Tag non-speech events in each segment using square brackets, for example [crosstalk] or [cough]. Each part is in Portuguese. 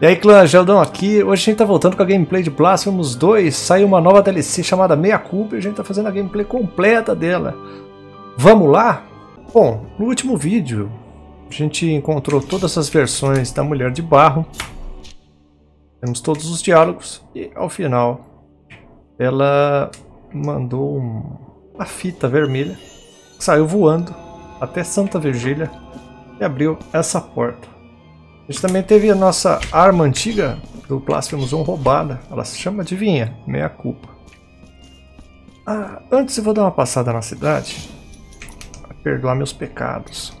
E aí clã, Geldão aqui, hoje a gente tá voltando com a gameplay de Blasphemous 2, saiu uma nova DLC chamada Meia Culpa e a gente tá fazendo a gameplay completa dela. Vamos lá? Bom, no último vídeo a gente encontrou todas as versões da Mulher de Barro, temos todos os diálogos e ao final ela mandou uma fita vermelha, saiu voando até Santa Virgília e abriu essa porta. A gente também teve a nossa arma antiga do Blasphemous 1 roubada. Ela se chama Adivinha, meia culpa. Ah, antes eu vou dar uma passada na cidade. Perdoar meus pecados.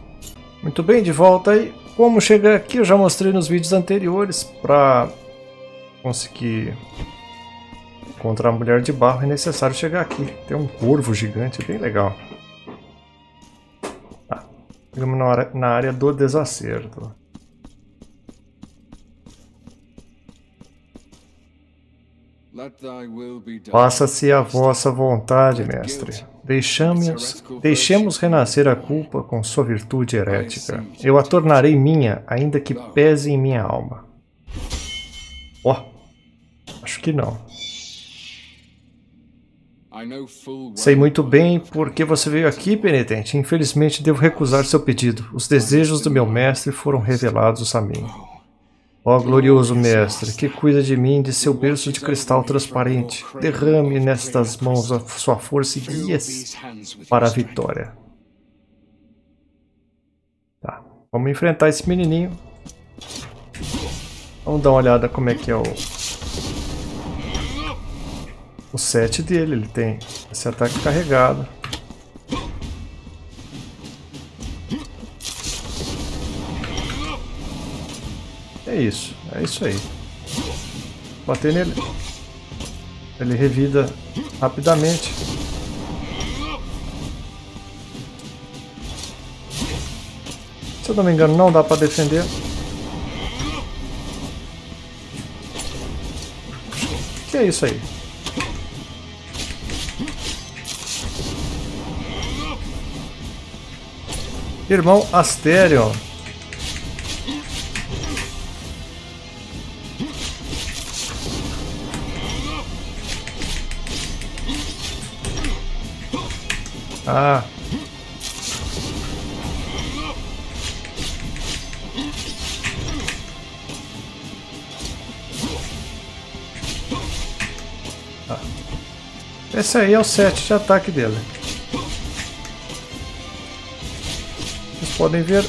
Muito bem, de volta aí. Como chegar aqui eu já mostrei nos vídeos anteriores. Para conseguir encontrar a mulher de barro é necessário chegar aqui. Tem um corvo gigante, bem legal. Tá, chegamos na área do desacerto. Faça-se a vossa vontade, mestre. Deixamos, deixemos renascer a culpa com sua virtude herética. Eu a tornarei minha, ainda que pese em minha alma. Ó, oh, acho que não. Sei muito bem por que você veio aqui, penitente. Infelizmente, devo recusar seu pedido. Os desejos do meu mestre foram revelados a mim. Ó glorioso mestre, que cuida de mim de seu berço de cristal transparente, derrame nestas mãos a sua força e guias para a vitória. Tá, vamos enfrentar esse menininho. Vamos dar uma olhada como é que é o o set dele. Ele tem esse ataque carregado. Isso, é isso aí. Bater nele. Ele revida rapidamente. Se eu não me engano, não dá para defender. Que é isso aí? Irmão Asterion. Ah. Esse aí é o set de ataque dele. Vocês podem ver.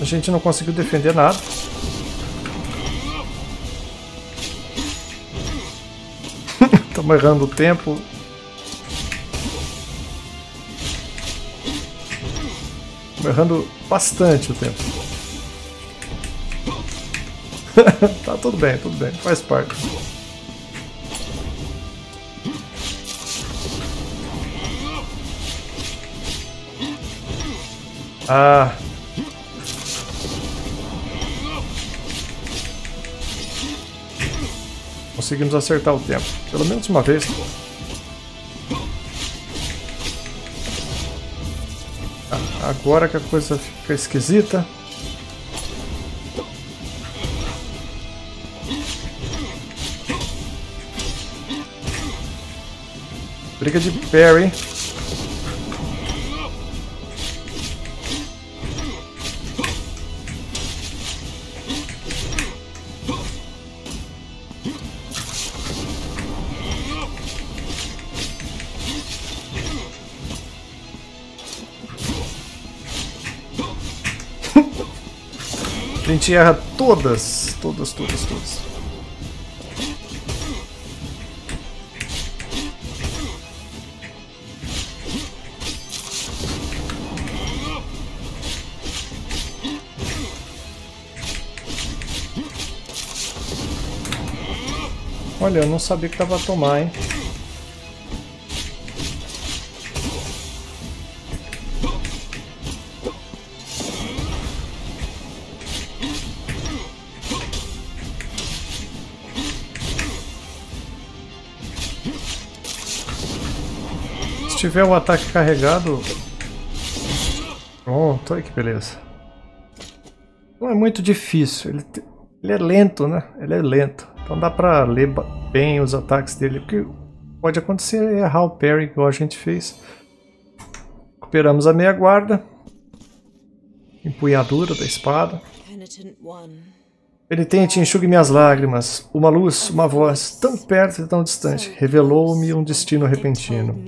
A gente não conseguiu defender nada. [laughs] Estamos errando o tempo. Errando bastante o tempo. [laughs] tá tudo bem, tudo bem, faz parte. Ah. Conseguimos acertar o tempo. Pelo menos uma vez. Agora que a coisa fica esquisita. Briga de Perry. Gente erra todas, todas, todas, todas. Olha, eu não sabia que tava a tomar, hein? Tiver o ataque carregado... Pronto, olha que beleza. Não é muito difícil. Ele Ele é lento, né? Ele é lento. Então dá pra ler bem os ataques dele, porque pode acontecer errar o parry igual a gente fez. Recuperamos a meia guarda. Empunhadura da espada. Penitente, enxugue minhas lágrimas. Uma luz, uma voz, tão perto e tão distante, revelou-me um destino repentino.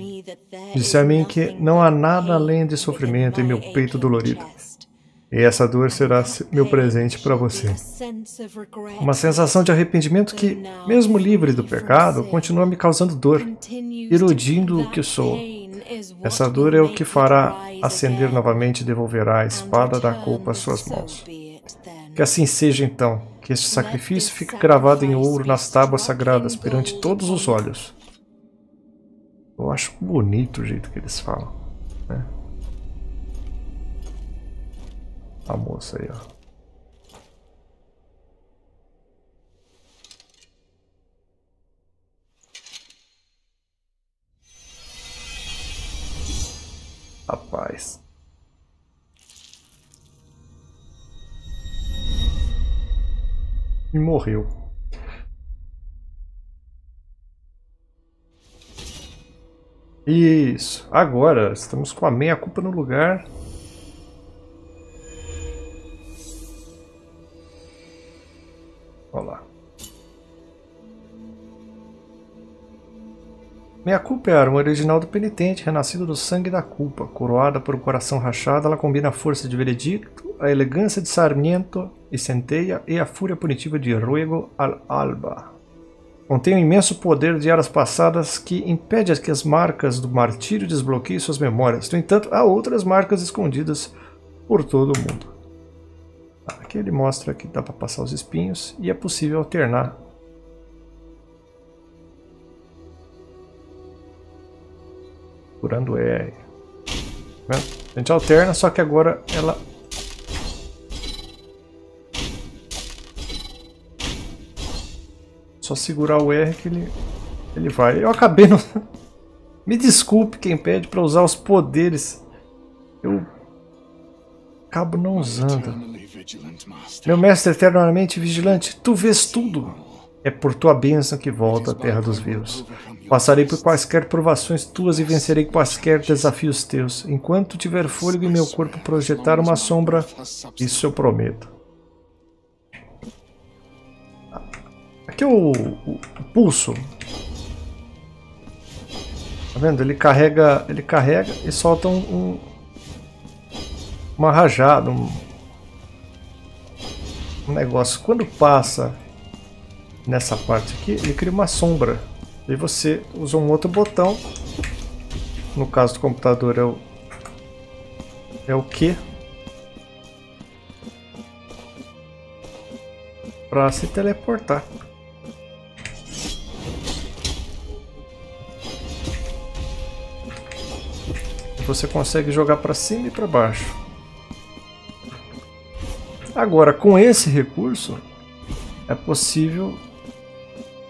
Disse a mim que não há nada além de sofrimento em meu peito dolorido. E essa dor será meu presente para você. Uma sensação de arrependimento que, mesmo livre do pecado, continua me causando dor, iludindo o que sou. Essa dor é o que fará acender novamente e devolverá a espada da culpa às suas mãos. Que assim seja então, que este sacrifício fique gravado em ouro nas tábuas sagradas perante todos os olhos. Eu acho bonito o jeito que eles falam. Né? A moça aí, ó. E morreu. Isso. Agora estamos com a meia culpa no lugar. Meia culpa é a arma original do penitente, renascido do sangue da culpa. Coroada por um coração rachado, ela combina a força de Veredicto, a elegância de Sarmiento e Centeia e a fúria punitiva de Ruego al Alba. Contém um imenso poder de eras passadas que impede que as marcas do martírio desbloqueiem suas memórias. No entanto, há outras marcas escondidas por todo o mundo. Aqui ele mostra que dá para passar os espinhos e é possível alternar. Curando R. Tá a gente alterna, só que agora ela... Só segurar o R que ele, ele vai. Eu acabei no... [laughs] Me desculpe quem pede para usar os poderes. Eu acabo não usando. Meu mestre eternamente vigilante, tu vês tudo. É por tua bênção que volto à terra dos vivos. Passarei por quaisquer provações tuas e vencerei quaisquer desafios teus. Enquanto tiver fôlego em meu corpo projetar uma sombra, isso eu prometo. Aqui é o, o, o pulso. Tá vendo? Ele carrega, ele carrega e solta um, um uma rajada, um, um negócio. Quando passa nessa parte aqui, ele cria uma sombra. E você usa um outro botão. No caso do computador é o é o Q para se teleportar. Você consegue jogar para cima e para baixo. Agora, com esse recurso, é possível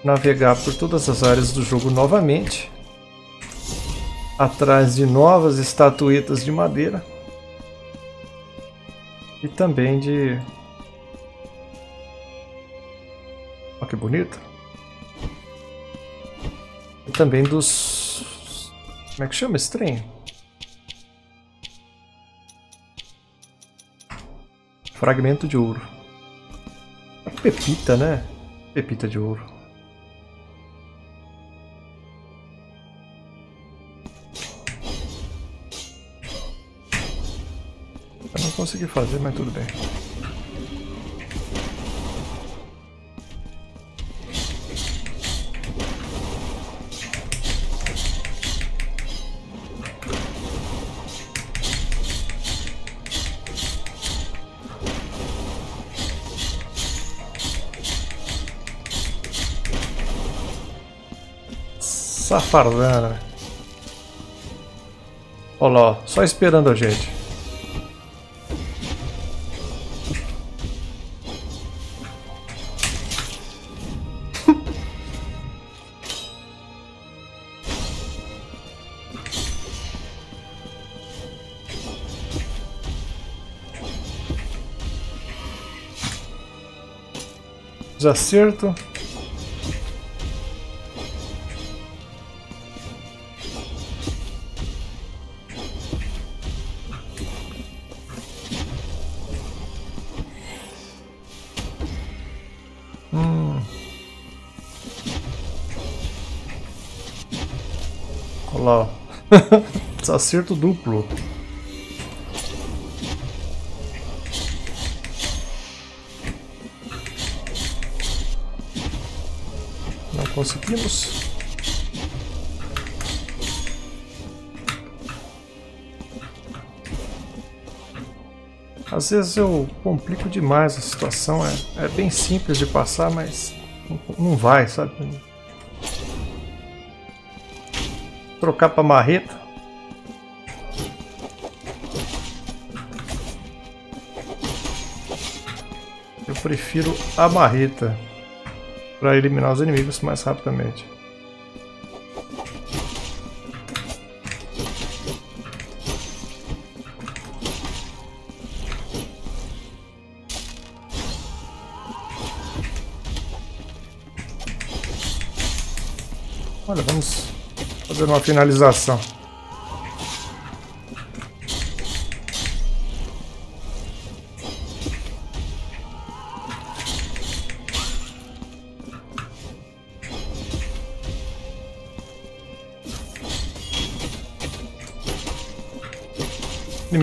navegar por todas as áreas do jogo novamente, atrás de novas estatuetas de madeira e também de. Olha que bonito! E também dos. Como é que chama esse trem? Fragmento de ouro. Pepita, né? Pepita de ouro. Consegui fazer, mas tudo bem. Safardana. Olha lá, só esperando a gente. Desacerto. Hum. Olha [laughs] duplo. Conseguimos. Às vezes eu complico demais a situação, é, é bem simples de passar, mas não, vai, sabe? Trocar para marreta. Eu prefiro a marreta para eliminar os inimigos mais rapidamente. Olha, vamos fazer uma finalização.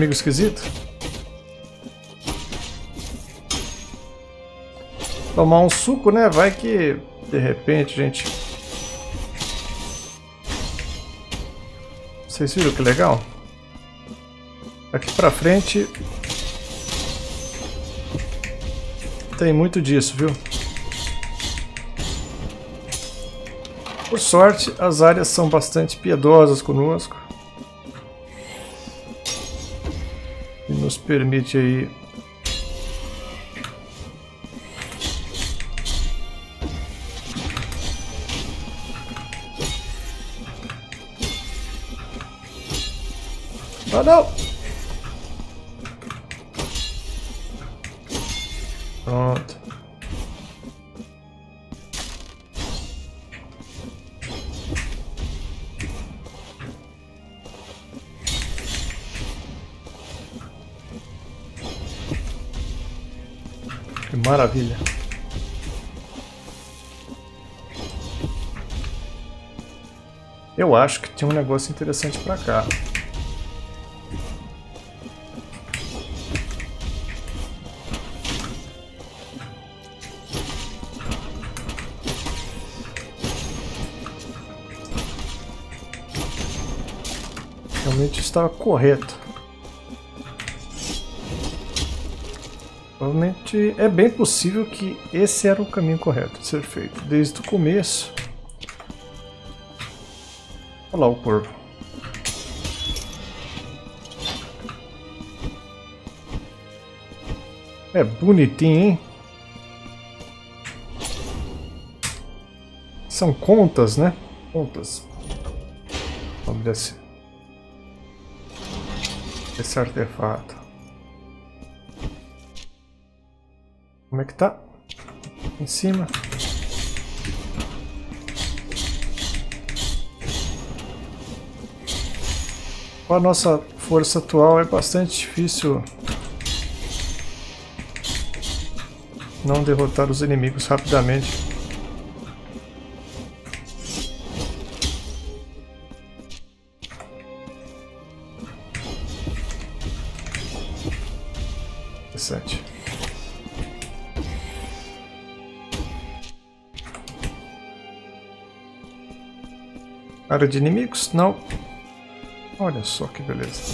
Inimigo esquisito. Tomar um suco, né? Vai que de repente, gente. Vocês viram que legal? Aqui pra frente tem muito disso, viu? Por sorte, as áreas são bastante piedosas conosco. Permite aí Ah, não! Maravilha. Eu acho que tem um negócio interessante pra cá. Realmente estava correto. Provavelmente é bem possível que esse era o caminho correto de ser feito. Desde o começo. Olha lá o corvo. É bonitinho, hein? São contas, né? Contas. Vamos descer. Esse artefato. Como é que tá? Em cima. Com a nossa força atual é bastante difícil não derrotar os inimigos rapidamente. De inimigos? Não. Olha só que beleza.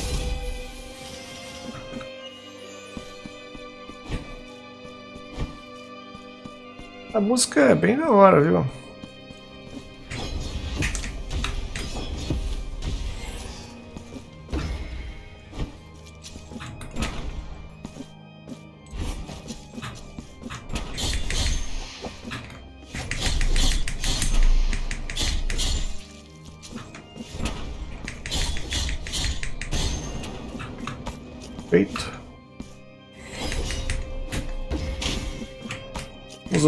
A música é bem da hora, viu?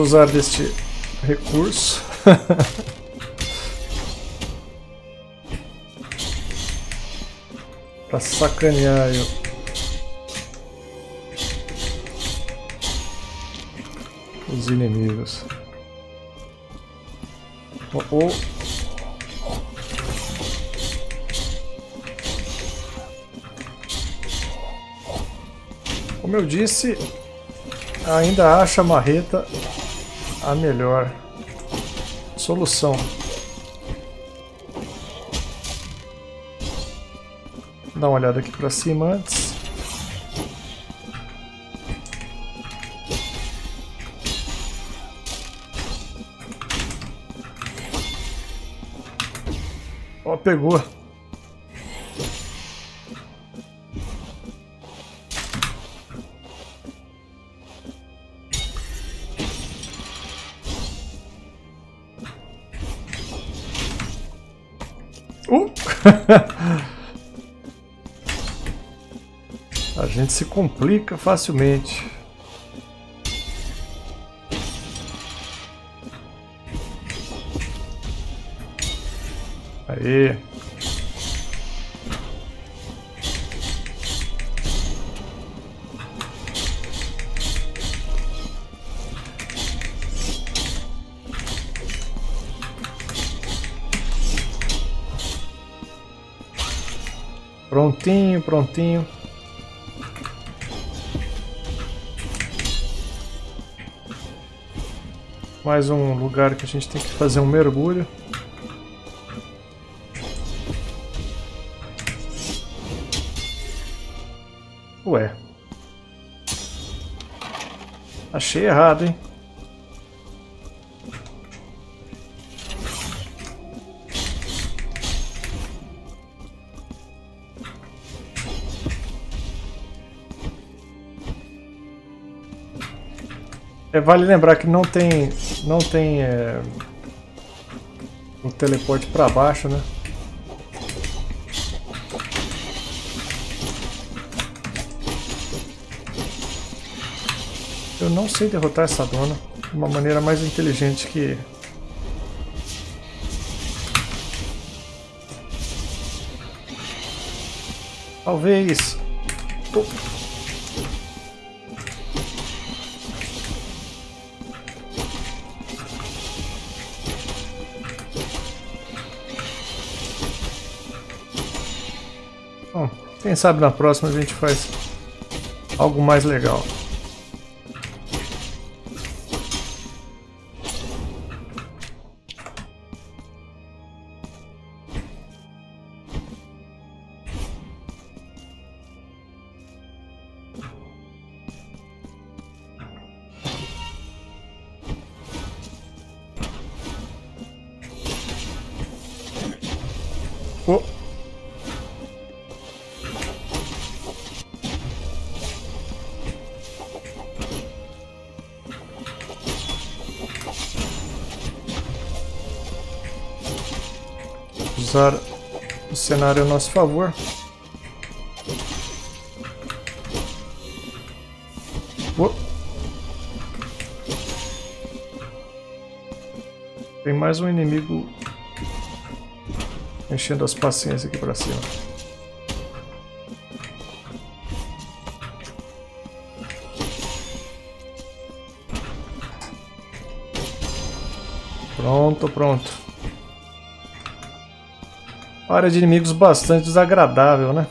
Usar deste recurso. [laughs] pra sacanear eu. os inimigos. Oh, oh. Como eu disse, ainda acho a marreta a melhor solução. Dá uma olhada aqui para cima antes. Ó, pegou. Se complica facilmente. Aí. Prontinho, prontinho. Mais um lugar que a gente tem que fazer um mergulho. Ué. Achei errado, hein? É, vale lembrar que não tem não tem é, um teleporte para baixo, né? Eu não sei derrotar essa dona de uma maneira mais inteligente que... Talvez... Oh. Quem sabe na próxima a gente faz algo mais legal. Usar o cenário a nosso favor. Oh. Tem mais um inimigo enchendo as paciências aqui pra cima. Pronto, pronto. Área de inimigos bastante desagradável, né?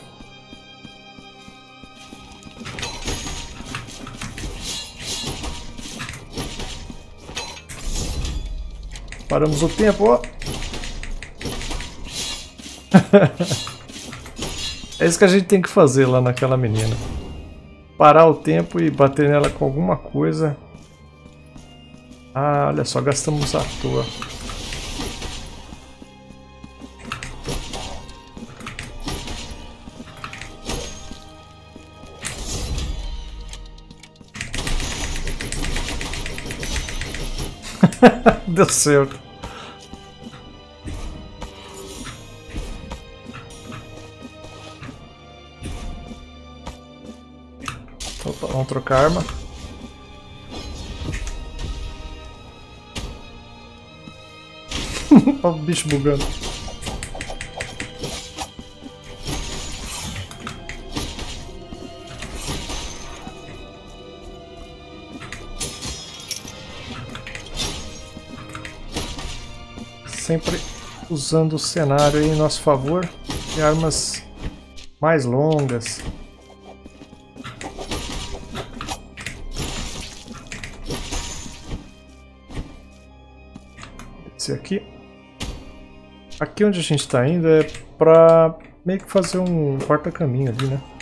Paramos o tempo, ó. [laughs] é isso que a gente tem que fazer lá naquela menina. Parar o tempo e bater nela com alguma coisa. Ah, olha só, gastamos à toa. [laughs] Deu certo. Opa, vamos trocar arma. [laughs] O bicho bugando. Sempre usando o cenário em nosso favor e armas mais longas. Esse aqui. Aqui onde a gente está indo é para meio que fazer um quarta-caminho ali, né?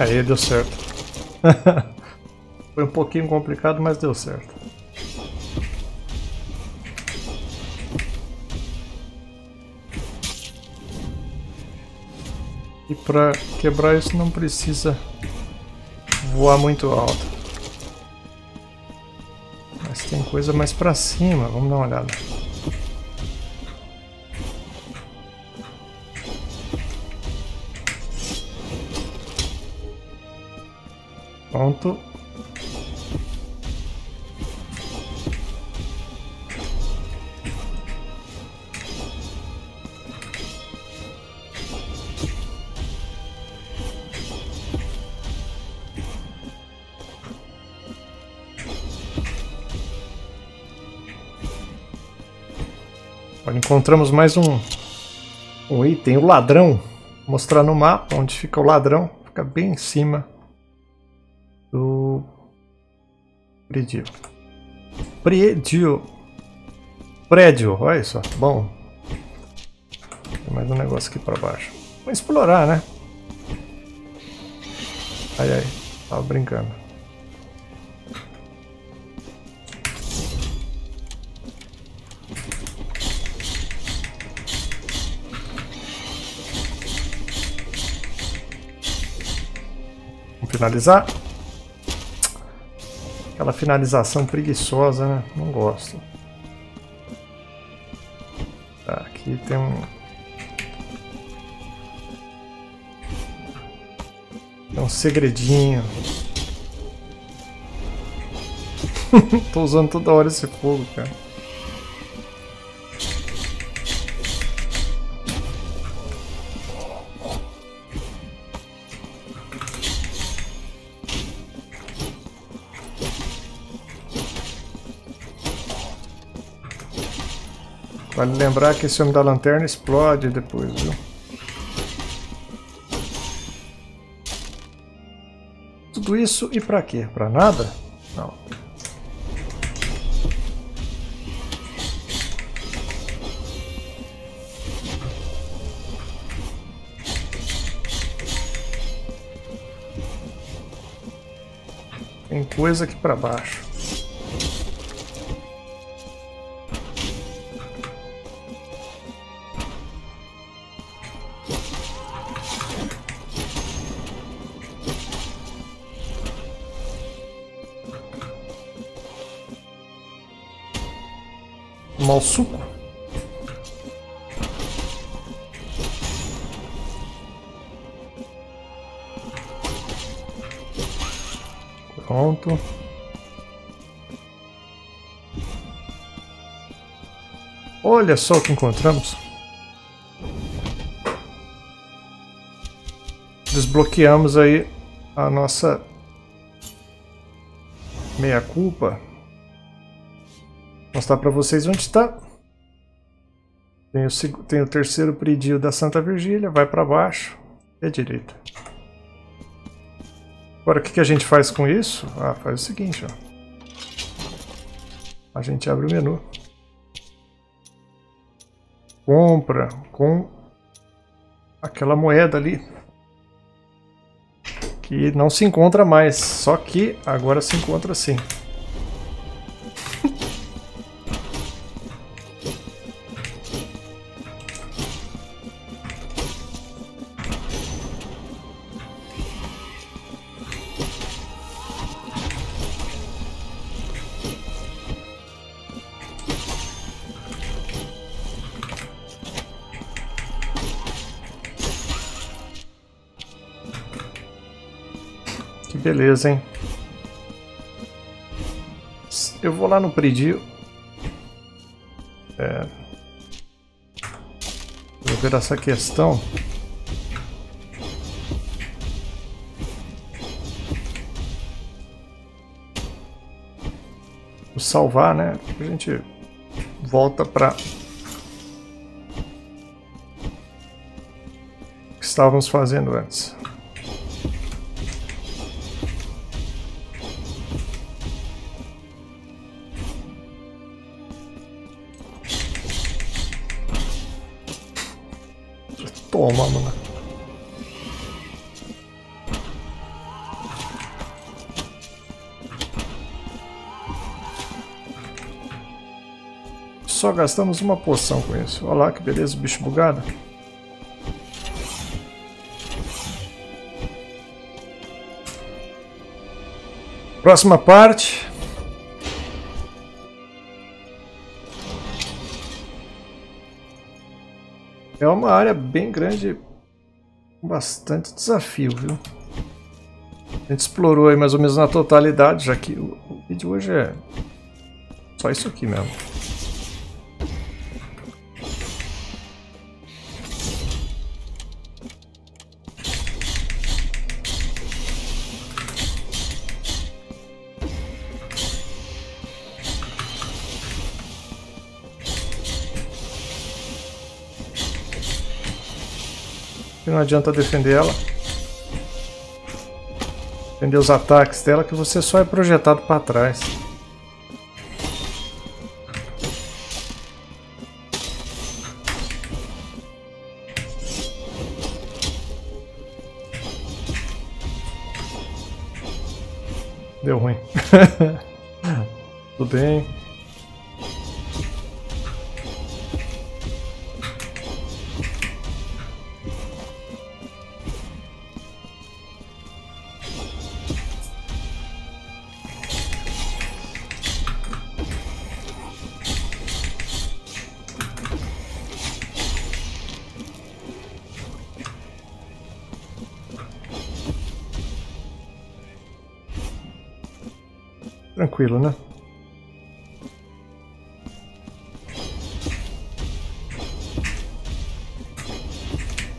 Aí deu certo. [laughs] Foi um pouquinho complicado, mas deu certo. E para quebrar isso não precisa voar muito alto. Mas tem coisa mais para cima, vamos dar uma olhada. Olha, encontramos mais um, um item, o ladrão. Vou mostrar no mapa onde fica o ladrão. Fica bem em cima prédio. Prédio. Prédio, olha só. Bom. Tem mais um negócio aqui para baixo. Vamos explorar, né? Ai, ai. Tava brincando. Vamos finalizar. Aquela finalização preguiçosa, né? Não gosto. Tá, aqui tem um... Tem um segredinho. [laughs] Tô usando toda hora esse fogo, cara. Vale lembrar que esse homem da lanterna explode depois, viu? Tudo isso e pra quê? Pra nada? Não. Tem coisa aqui pra baixo. Tomar o suco. Pronto. Olha só o que encontramos. Desbloqueamos aí a nossa meia culpa mostrar para vocês onde está. Tem o, tem o terceiro predio da Santa Virgília, vai para baixo e à direita. Agora, o que, que a gente faz com isso? Ah, faz o seguinte, ó. A gente abre o menu. compra com aquela moeda ali que não se encontra mais, só que agora se encontra sim. Beleza, hein? Eu vou lá no predio. É. Vou ver essa questão. Vou salvar, né? A gente volta para o que estávamos fazendo antes. Só gastamos uma poção com isso. Olha lá que beleza, bicho bugado. Próxima parte. É uma área bem grande, com bastante desafio, viu? A gente explorou aí mais ou menos na totalidade, já que o, o vídeo hoje é só isso aqui mesmo. Não adianta defender ela. Defender os ataques dela que você só é projetado para trás. Deu ruim. [laughs] Tudo bem. Tranquilo, né?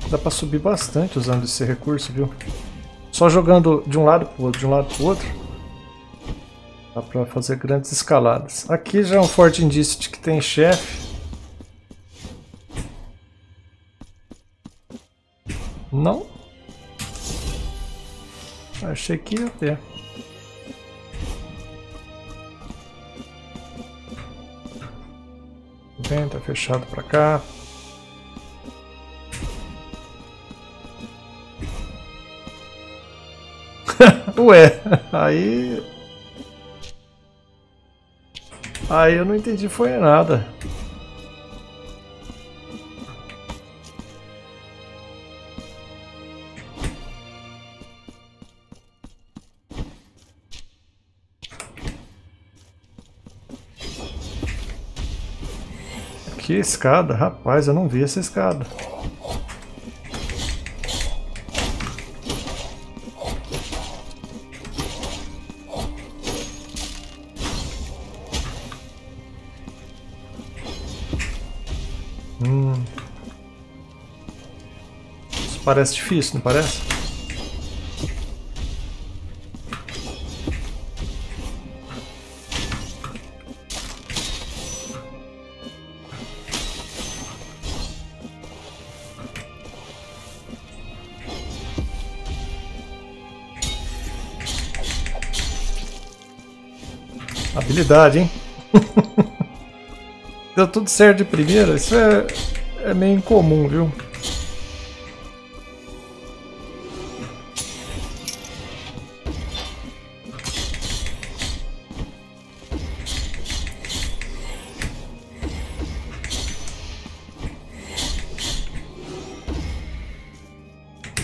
Dá pra subir bastante usando esse recurso, viu? Só jogando de um lado pro outro, de um lado pro outro. Dá pra fazer grandes escaladas. Aqui já é um forte indício de que tem chefe. Não? Achei que ia ter. Bem, tá fechado pra cá. [laughs] Ué, aí... Aí eu não entendi foi nada. Que escada? Rapaz, eu não vi essa escada. Hum. Isso parece difícil, não parece? Habilidade, hein? [laughs] Deu tudo certo de primeira. Isso é, é meio incomum, viu?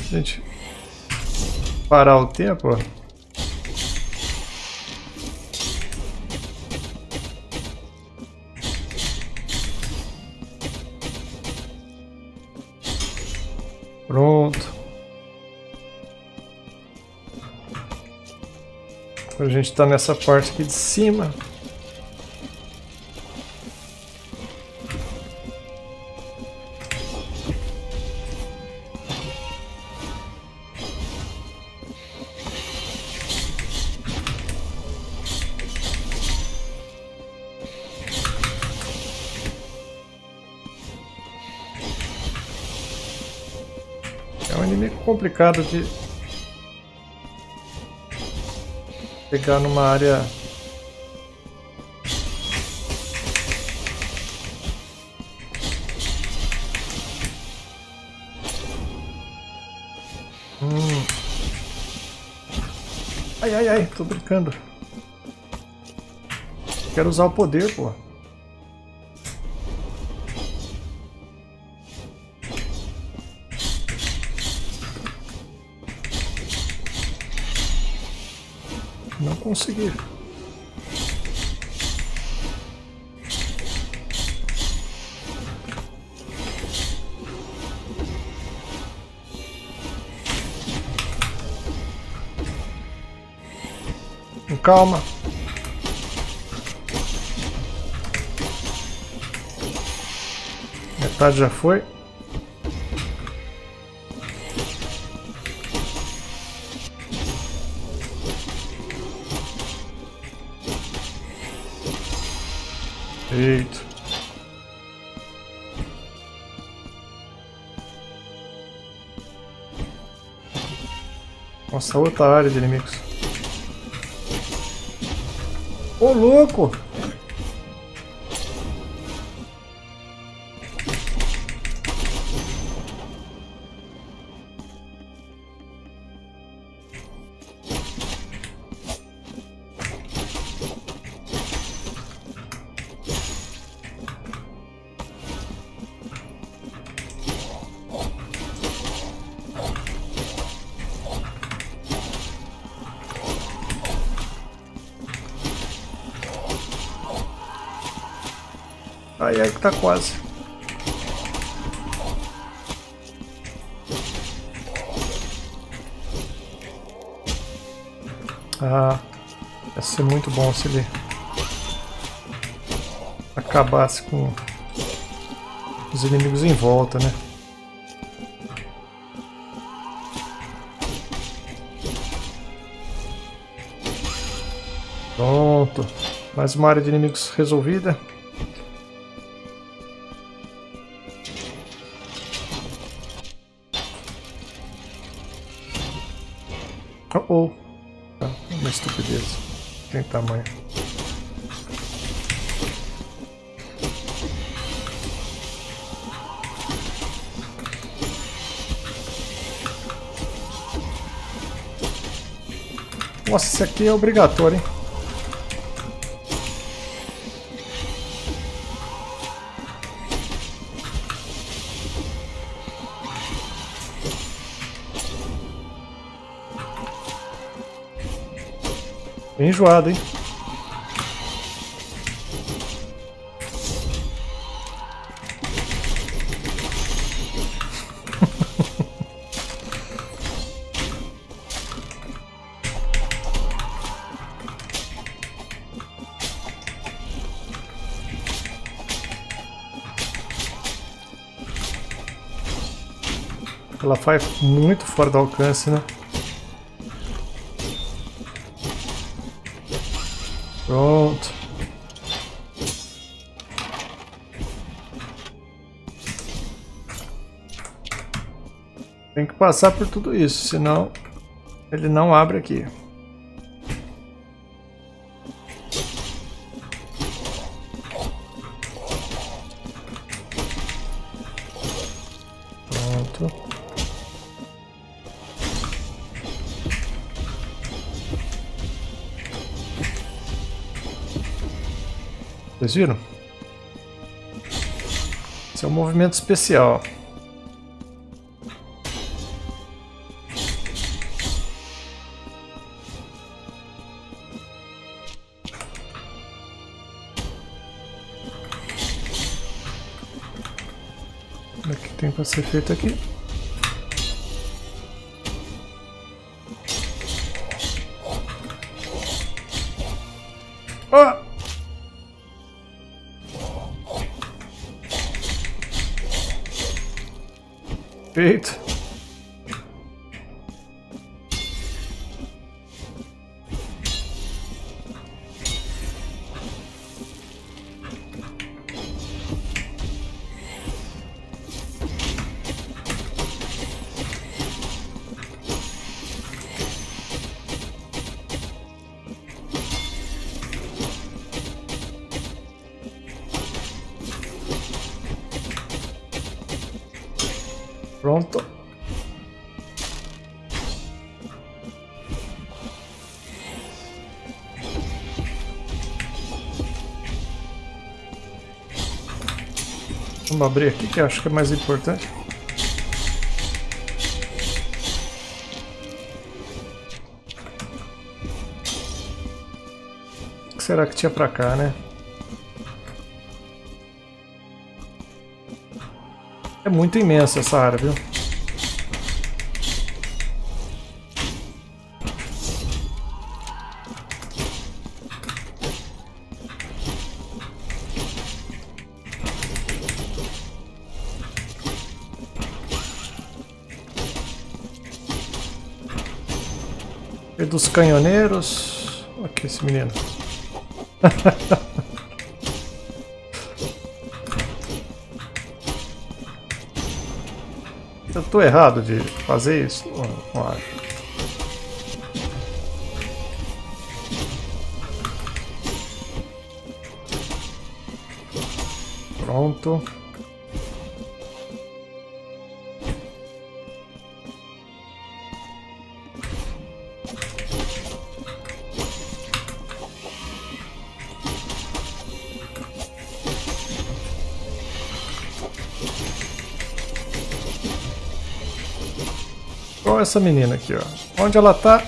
Gente, parar o tempo, ó. Gente está nessa parte aqui de cima. complicado de pegar numa área hum. Ai, ai, ai, tô brincando. Quero usar o poder, pô. Conseguir. Calma. Metade já foi. Eita. Nossa, outra área de inimigos. Ô, louco! Tá quase. Ah, ia ser muito bom se ele acabasse com os inimigos em volta, né? Pronto. Mais uma área de inimigos resolvida. Tamanho. Nossa, aqui é obrigatório, hein? Bem enjoado, hein? Ela faz muito fora do alcance, né? Pronto. Tem que passar por tudo isso, senão ele não abre aqui. Vocês viram? Esse é um movimento especial. O que tem para ser feito aqui? Pronto. Vamos abrir aqui que acho que é mais importante. O que será que tinha pra cá, né? É muito imensa essa área, viu? E dos canhoneiros. Aqui esse menino. [laughs] Tô errado de fazer isso? Não, não acho. Pronto. Qual essa menina aqui, ó? Onde ela tá?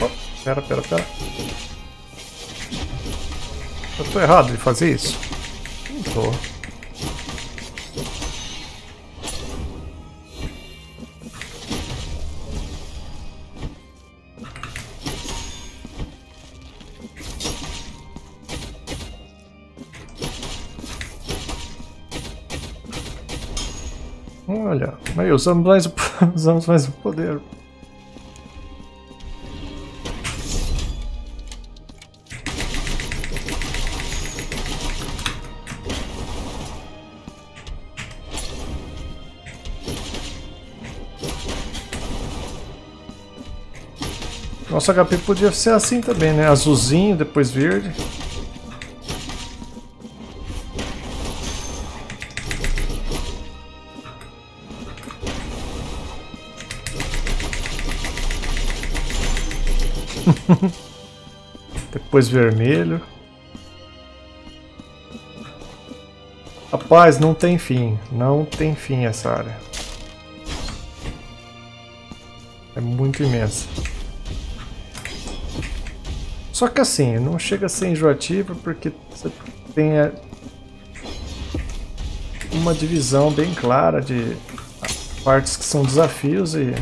Oh, pera, pera, pera. Eu tô errado de fazer isso? Não tô. Usamos mais, [laughs] usamos mais o poder. Nosso HP podia ser assim também, né? Azulzinho, depois verde. [laughs] Depois vermelho. Rapaz, não tem fim. Não tem fim essa área. É muito imensa. Só que assim, não chega a ser enjoativa porque você tem uma divisão bem clara de partes que são desafios e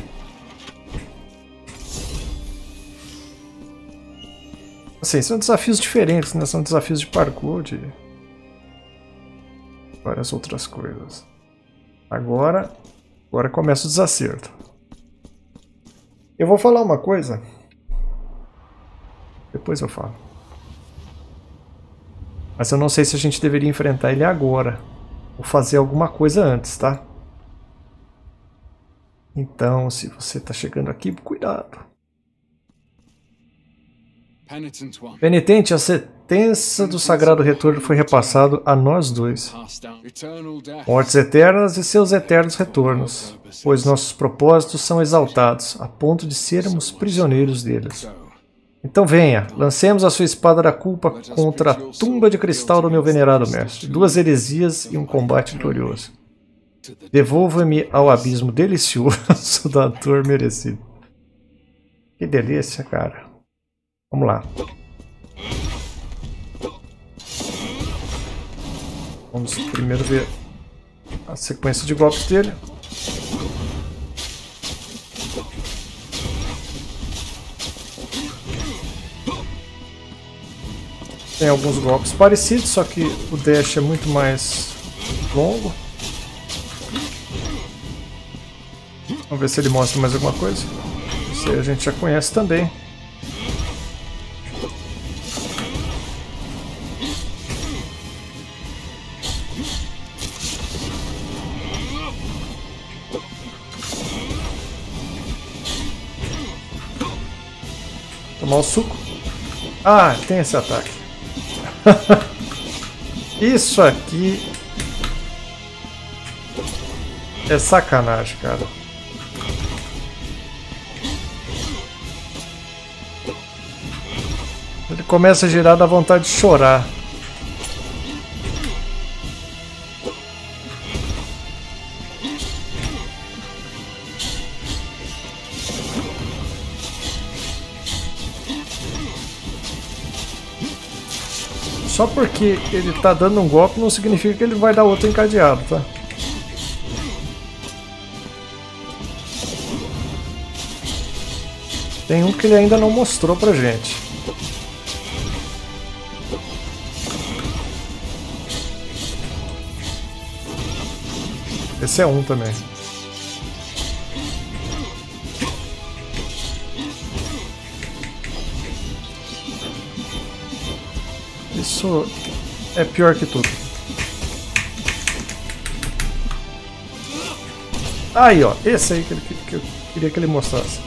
Assim, são desafios diferentes, né? São desafios de parkour, de várias outras coisas. Agora, agora começa o desacerto. Eu vou falar uma coisa. Depois eu falo. Mas eu não sei se a gente deveria enfrentar ele agora. Ou fazer alguma coisa antes, tá? Então, se você está chegando aqui, cuidado. Penitente, a sentença do Sagrado Retorno foi repassado a nós dois. Mortes eternas e seus eternos retornos, pois nossos propósitos são exaltados, a ponto de sermos prisioneiros deles. Então venha, lancemos a sua espada da culpa contra a tumba de cristal do meu venerado mestre. Duas heresias e um combate glorioso. Devolva-me ao abismo delicioso [laughs] da dor merecida. Que delícia, cara. Vamos lá. Vamos primeiro ver a sequência de golpes dele. Tem alguns golpes parecidos, só que o dash é muito mais longo. Vamos ver se ele mostra mais alguma coisa. Isso aí a gente já conhece também. Tomar o suco. Ah, tem esse ataque. [laughs] Isso aqui é sacanagem, cara. Ele começa a girar da vontade de chorar. Só porque ele tá dando um golpe não significa que ele vai dar outro encadeado, tá? Tem um que ele ainda não mostrou pra gente. Esse é um também. Isso é pior que tudo. Aí, ó. Esse aí que, ele, que eu queria que ele mostrasse.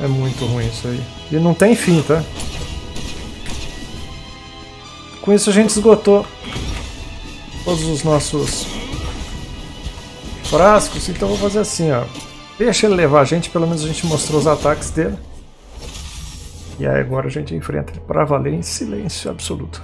É muito ruim isso aí. E não tem fim, tá? Com isso a gente esgotou todos os nossos frascos. Então vou fazer assim, ó. Deixa ele levar a gente, pelo menos a gente mostrou os ataques dele. E aí agora a gente enfrenta ele pra valer em silêncio absoluto.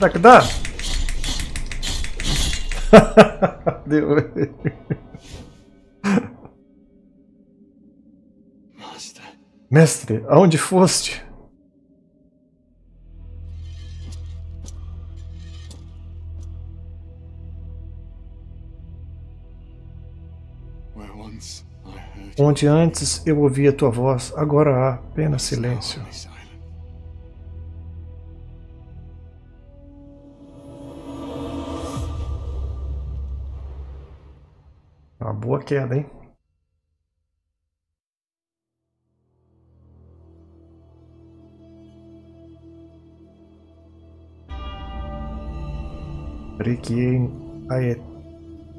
Será que dá? [laughs] Deu. Mestre, aonde foste? Onde antes eu ouvia tua voz, agora há apenas silêncio. Uma boa queda, hein? Requiem a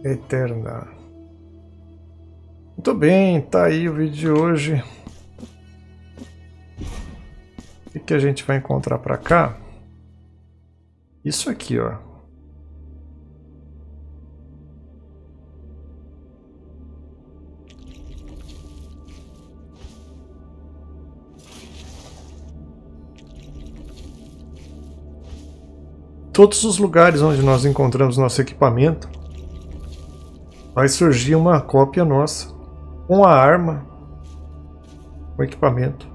Eterna. Muito bem, tá aí o vídeo de hoje. O que a gente vai encontrar para cá? Isso aqui, ó. Todos os lugares onde nós encontramos nosso equipamento, vai surgir uma cópia nossa, com a arma, o equipamento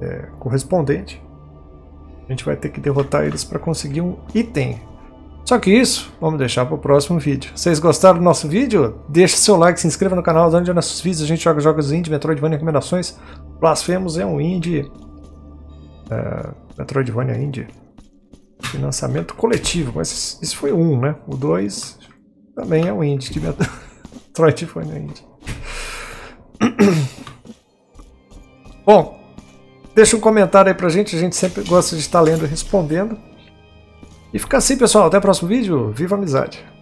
é, correspondente. A gente vai ter que derrotar eles para conseguir um item. Só que isso, vamos deixar para o próximo vídeo. Vocês gostaram do nosso vídeo? Deixe seu like, se inscreva no canal, onde é nossos vídeos a gente joga jogos indie, Metroidvania recomendações. Blasphemous é um indie. É, Metroidvania indie. Financiamento coletivo, mas isso foi um, né? O dois também é o indie. De [laughs] Detroit foi no indie. [clears throat] Bom, deixa um comentário aí pra gente, a gente sempre gosta de estar lendo e respondendo. E fica assim, pessoal. Até o próximo vídeo. Viva a amizade!